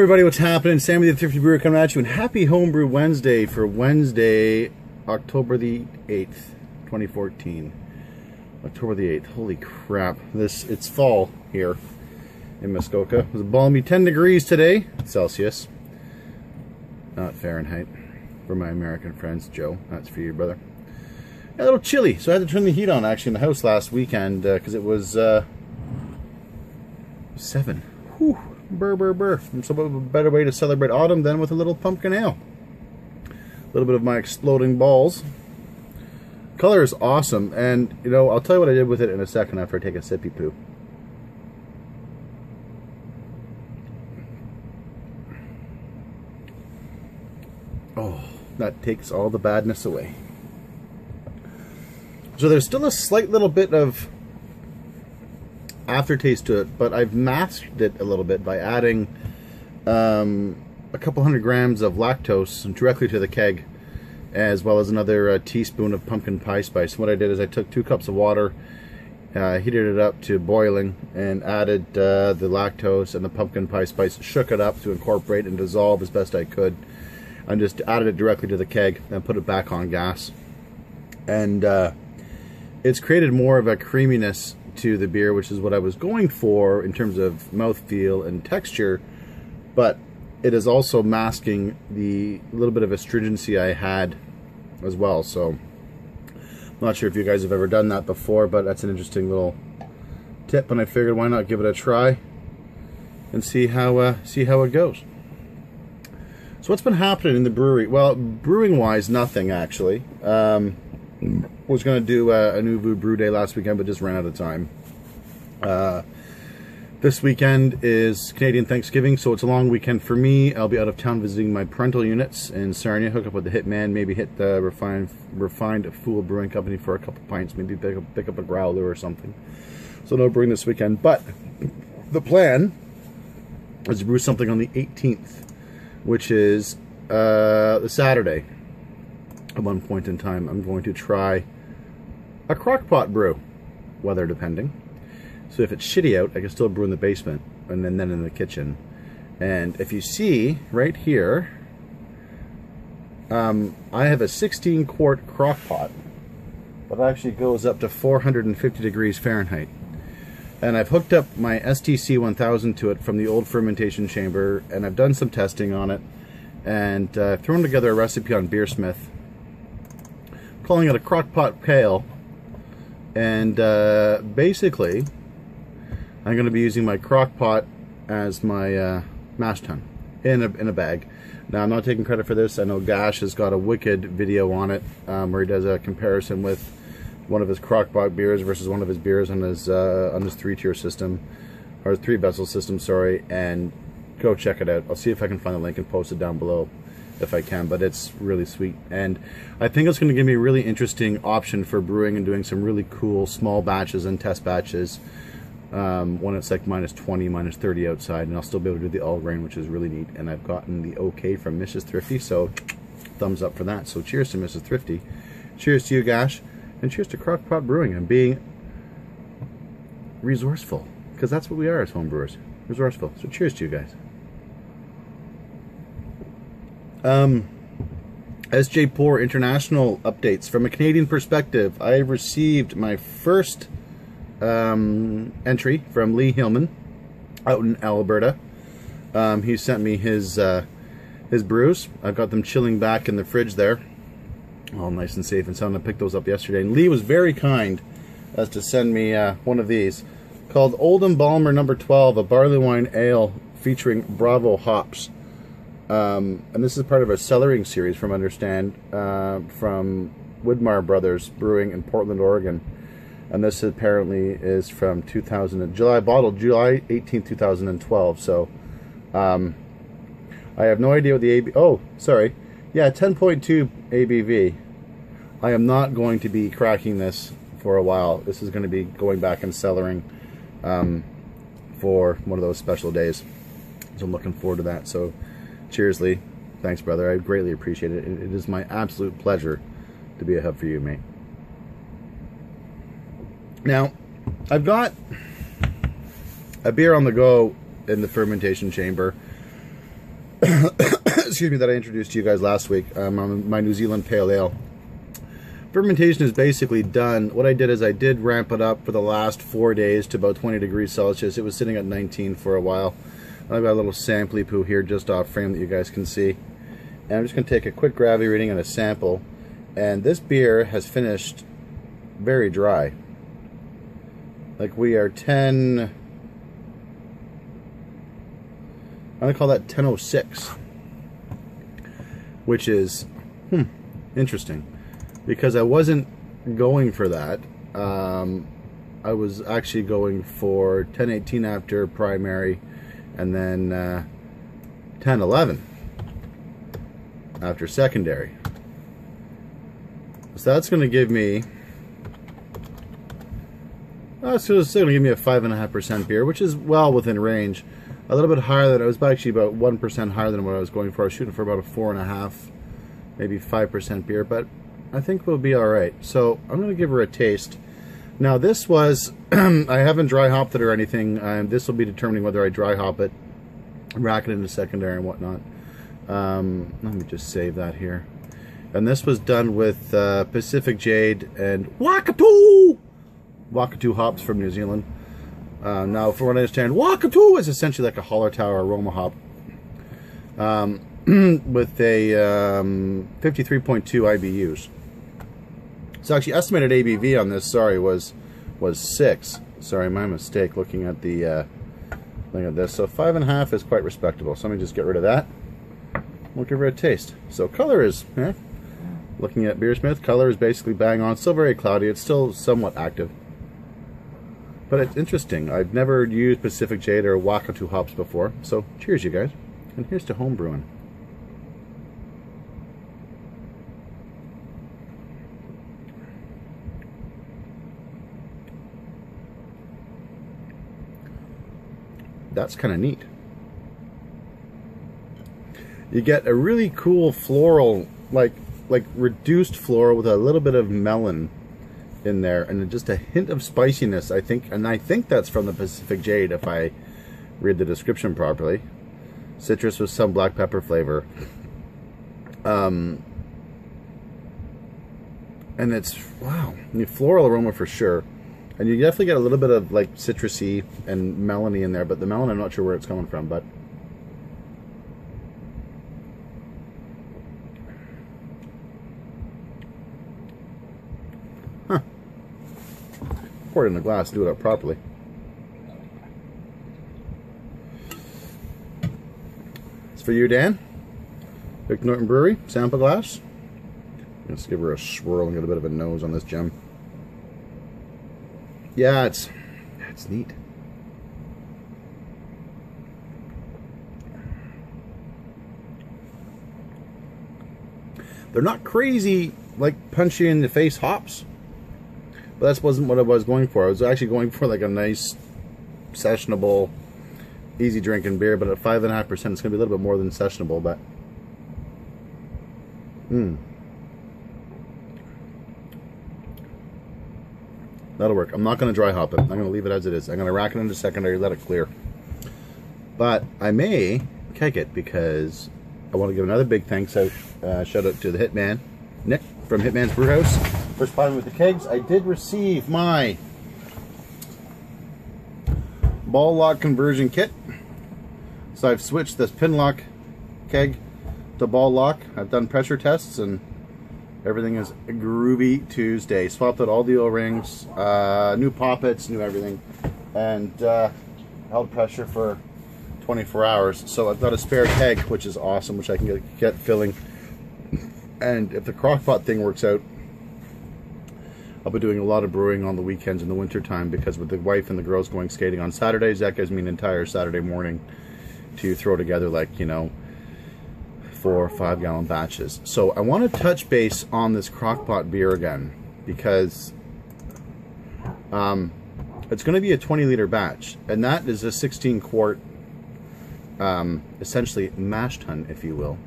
Everybody, what's happening? Sammy the Thrifty Brewer coming at you, and happy Homebrew Wednesday for Wednesday, October the 8th, 2014. October the 8th. Holy crap. This It's fall here in Muskoka. It was a balmy 10 degrees today, Celsius. Not Fahrenheit. For my American friends, Joe. That's for you, brother. A little chilly, so I had to turn the heat on actually in the house last weekend because uh, it was uh, 7. Whew. Burr, burr, burr. And so, a better way to celebrate autumn than with a little pumpkin ale. A little bit of my exploding balls. Color is awesome, and you know, I'll tell you what I did with it in a second after I take a sippy poo. Oh, that takes all the badness away. So there's still a slight little bit of aftertaste to it, but I've masked it a little bit by adding um, a couple hundred grams of lactose directly to the keg, as well as another uh, teaspoon of pumpkin pie spice. what I did is I took two cups of water, uh, heated it up to boiling, and added uh, the lactose and the pumpkin pie spice, shook it up to incorporate and dissolve as best I could, and just added it directly to the keg, and put it back on gas. And uh, it's created more of a creaminess to the beer, which is what I was going for in terms of mouthfeel and texture, but it is also masking the little bit of astringency I had as well. So I'm not sure if you guys have ever done that before, but that's an interesting little tip, and I figured why not give it a try and see how uh, see how it goes. So what's been happening in the brewery? Well, brewing wise, nothing actually. Um, was going to do a, a Nouveau Brew Day last weekend, but just ran out of time. Uh, this weekend is Canadian Thanksgiving, so it's a long weekend for me. I'll be out of town visiting my parental units in Sarnia, hook up with the Hitman, maybe hit the Refined, Refined Fool Brewing Company for a couple pints, maybe pick up, pick up a growler or something. So no brewing this weekend, but the plan is to brew something on the 18th, which is uh, the Saturday. At one point in time, I'm going to try a crockpot brew, weather depending. So if it's shitty out, I can still brew in the basement and then, then in the kitchen. And if you see right here, um, I have a 16 quart crockpot that actually goes up to 450 degrees Fahrenheit. And I've hooked up my STC 1000 to it from the old fermentation chamber and I've done some testing on it and uh, thrown together a recipe on Beersmith calling it a crockpot pale and uh, basically, I'm going to be using my crock pot as my uh, mash tun in a, in a bag. Now, I'm not taking credit for this. I know Gash has got a wicked video on it um, where he does a comparison with one of his crock pot beers versus one of his beers on his uh, on his three-tier system, or three-vessel system, sorry, and go check it out. I'll see if I can find the link and post it down below if I can, but it's really sweet. And I think it's going to give me a really interesting option for brewing and doing some really cool small batches and test batches um, when it's like minus 20, minus 30 outside, and I'll still be able to do the all grain, which is really neat. And I've gotten the okay from Mrs. Thrifty, so thumbs up for that. So cheers to Mrs. Thrifty. Cheers to you, Gash. And cheers to Crockpot Brewing and being resourceful, because that's what we are as home brewers. Resourceful. So cheers to you guys. Um, SJ Pour international updates. From a Canadian perspective, I received my first um, entry from Lee Hillman out in Alberta. Um, he sent me his uh, his brews. I've got them chilling back in the fridge there, all nice and safe and sound. I picked those up yesterday, and Lee was very kind as to send me uh, one of these called Old Embalmer Number 12, a barley wine ale featuring Bravo hops. Um, and this is part of a cellaring series from Understand uh, from Widmer Brothers Brewing in Portland, Oregon. And this apparently is from 2000, July bottle, July 18, 2012. So um, I have no idea what the AB, oh, sorry. Yeah, 10.2 ABV. I am not going to be cracking this for a while. This is going to be going back and cellaring um, for one of those special days. So I'm looking forward to that. So Cheers, Lee. Thanks, brother. I greatly appreciate it. It is my absolute pleasure to be a hub for you, mate. Now, I've got a beer on the go in the fermentation chamber. excuse me, that I introduced to you guys last week, um, my New Zealand Pale Ale. Fermentation is basically done. What I did is I did ramp it up for the last four days to about 20 degrees Celsius. It was sitting at 19 for a while. I've got a little sample poo here just off frame that you guys can see. And I'm just going to take a quick gravity reading on a sample. And this beer has finished very dry. Like we are 10... I'm going to call that 1006. Which is, hmm, interesting because I wasn't going for that. Um, I was actually going for 1018 after primary and then uh, 1011 after secondary. So that's going to give me it's going to give me a 5.5% beer, which is well within range. A little bit higher than I was actually about 1% higher than what I was going for. I was shooting for about a 4.5, maybe 5% beer, but I think we'll be alright. So I'm going to give her a taste. Now this was, I haven't dry hopped it or anything. and this will be determining whether I dry hop it, rack it into secondary and whatnot. Um, let me just save that here. And this was done with uh, Pacific Jade and Wakatu! Wakatu hops from New Zealand. Uh, now, from what I understand, Wakatu is essentially like a Hallertau aroma hop. Um, with a um, 53.2 IBUs. So actually estimated ABV on this, sorry, was was six. Sorry, my mistake looking at the uh, looking at this. So five and a half is quite respectable. So let me just get rid of that. We'll give her a taste. So color is, eh, looking at Beersmith, color is basically bang on. Still very cloudy. It's still somewhat active. But it's interesting. I've never used Pacific Jade or Waka Wakatu hops before. So cheers, you guys. And here's to home that's kind of neat. You get a really cool floral, like like reduced floral with a little bit of melon in there, and just a hint of spiciness. I think, and I think that's from the Pacific Jade, if I read the description properly. Citrus with some black pepper flavor. Um, and it's wow, floral aroma for sure. And you definitely get a little bit of like citrusy and melony in there, but the melon I'm not sure where it's coming from, but Huh. Pour it in a glass, do it up properly. It's for you, Dan. Vic Norton Brewery, sample glass. Let's give her a swirl and get a bit of a nose on this gem yeah, it's it's neat. They're not crazy like punchy in the face hops. But that wasn't what I was going for. I was actually going for like a nice sessionable easy drinking beer, but at five and a half percent it's gonna be a little bit more than sessionable, but hmm. That'll work. I'm not going to dry hop it. I'm going to leave it as it is. I'm going to rack it into secondary, let it clear. But I may keg it because I want to give another big thanks out, uh, shout out to the Hitman, Nick from Hitman's Brewhouse. First time with the kegs. I did receive my ball lock conversion kit. So I've switched this pin lock keg to ball lock. I've done pressure tests and Everything is groovy Tuesday. Swapped out all the O-rings, uh, new poppets, new everything, and uh, held pressure for 24 hours. So I've got a spare keg, which is awesome, which I can get, get filling. And if the crockpot thing works out, I'll be doing a lot of brewing on the weekends in the winter time because with the wife and the girls going skating on Saturdays, that gives me an entire Saturday morning to throw together like, you know, four or five gallon batches. So I want to touch base on this crockpot beer again because um, it's going to be a 20 liter batch and that is a 16 quart um, essentially mash tun if you will.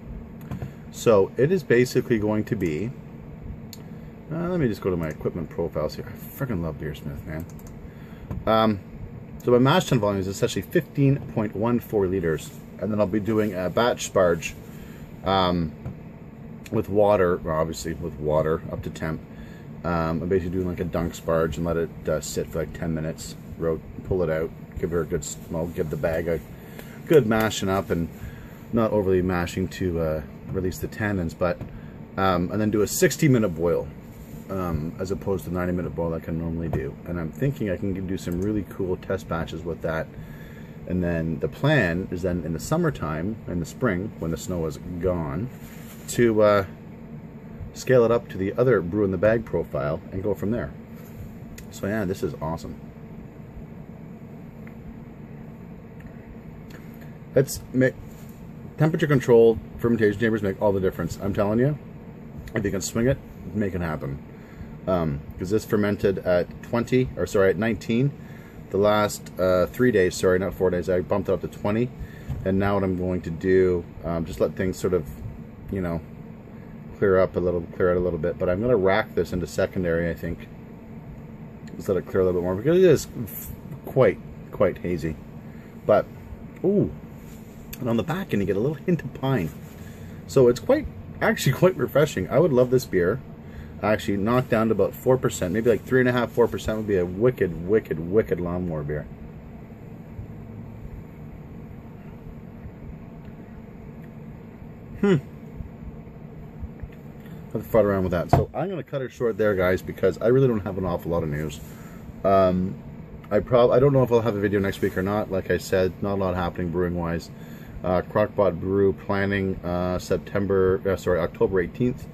So it is basically going to be uh, let me just go to my equipment profiles here. I freaking love Beersmith, man. Um, so my mash tun volume is essentially 15.14 liters and then I'll be doing a batch sparge um, with water, obviously with water up to temp. Um, I'm basically doing like a dunk sparge and let it uh, sit for like 10 minutes, Ro pull it out, give her a good, well, give the bag a good mashing up and not overly mashing to uh, release the tannins, but, um, and then do a 60 minute boil. Um, as opposed to 90 minute boil like I can normally do. And I'm thinking I can do some really cool test batches with that and then the plan is then in the summertime, in the spring, when the snow is gone, to uh, scale it up to the other brew in the bag profile and go from there. So yeah, this is awesome. Let's make temperature controlled fermentation chambers make all the difference. I'm telling you, if you can swing it, make it happen. Because um, this fermented at 20, or sorry, at 19, the last uh, three days, sorry, not four days, I bumped it up to 20. And now what I'm going to do, um, just let things sort of, you know, clear up a little, clear out a little bit. But I'm going to rack this into secondary, I think. Just let it clear a little bit more because it is quite, quite hazy. But, ooh, and on the back end you get a little hint of pine. So it's quite, actually quite refreshing. I would love this beer actually knocked down to about 4%, maybe like 3.5%, 4% would be a wicked, wicked, wicked lawnmower beer. Hmm. Let's fart around with that. So I'm going to cut it short there, guys, because I really don't have an awful lot of news. Um, I prob I don't know if I'll have a video next week or not. Like I said, not a lot happening brewing-wise. Uh, Crockpot Brew planning uh, September, uh, sorry, October 18th.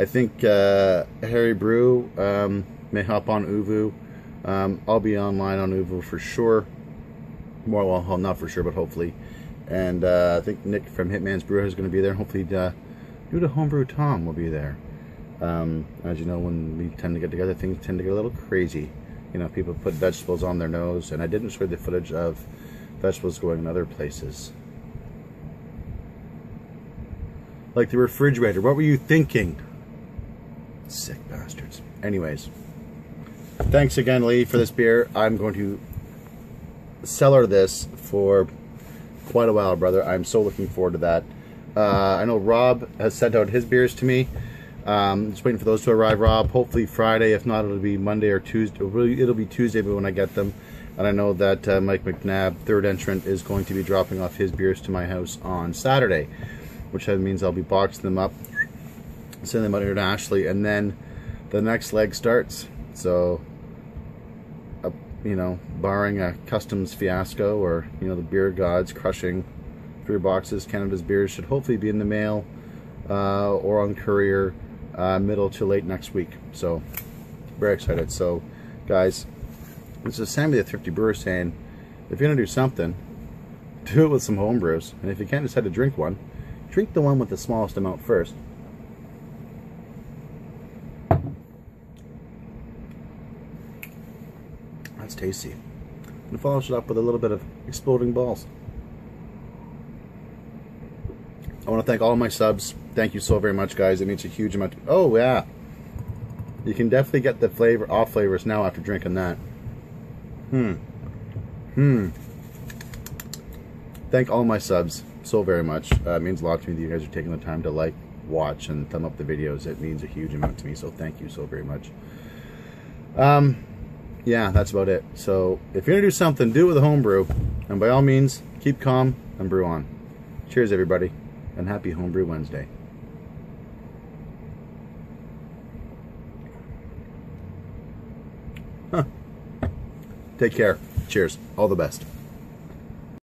I think uh, Harry Brew um, may hop on ooVoo. Um, I'll be online on ooVoo for sure. More well, not for sure, but hopefully. And uh, I think Nick from Hitman's Brew is going to be there. Hopefully, uh, new to Homebrew Tom will be there. Um, as you know, when we tend to get together, things tend to get a little crazy. You know, people put vegetables on their nose, and I didn't show the footage of vegetables going in other places. Like the refrigerator. What were you thinking? Sick bastards. Anyways, thanks again, Lee, for this beer. I'm going to cellar this for quite a while, brother. I'm so looking forward to that. Uh, I know Rob has sent out his beers to me. Um, just waiting for those to arrive, Rob. Hopefully Friday. If not, it'll be Monday or Tuesday. It'll be Tuesday, but when I get them. And I know that uh, Mike McNabb, third entrant, is going to be dropping off his beers to my house on Saturday, which means I'll be boxing them up, send them out internationally, and then the next leg starts. So, uh, you know, barring a customs fiasco or, you know, the beer gods crushing three boxes, Canada's beers should hopefully be in the mail uh, or on courier uh, middle to late next week. So, very excited. So, guys, this is Sammy the Thrifty Brewer saying, if you're going to do something, do it with some home brews. And if you can't decide to drink one, drink the one with the smallest amount first. Tasty. And finish it up with a little bit of exploding balls. I want to thank all my subs. Thank you so very much, guys. It means a huge amount. oh, yeah. You can definitely get the flavor off flavors now after drinking that. Hmm. Hmm. Thank all my subs so very much. Uh, it means a lot to me that you guys are taking the time to like, watch, and thumb up the videos. It means a huge amount to me, so thank you so very much. Um, yeah, that's about it. So if you're to do something, do it with a homebrew. And by all means, keep calm and brew on. Cheers, everybody, and happy Homebrew Wednesday. Huh. Take care. Cheers. All the best.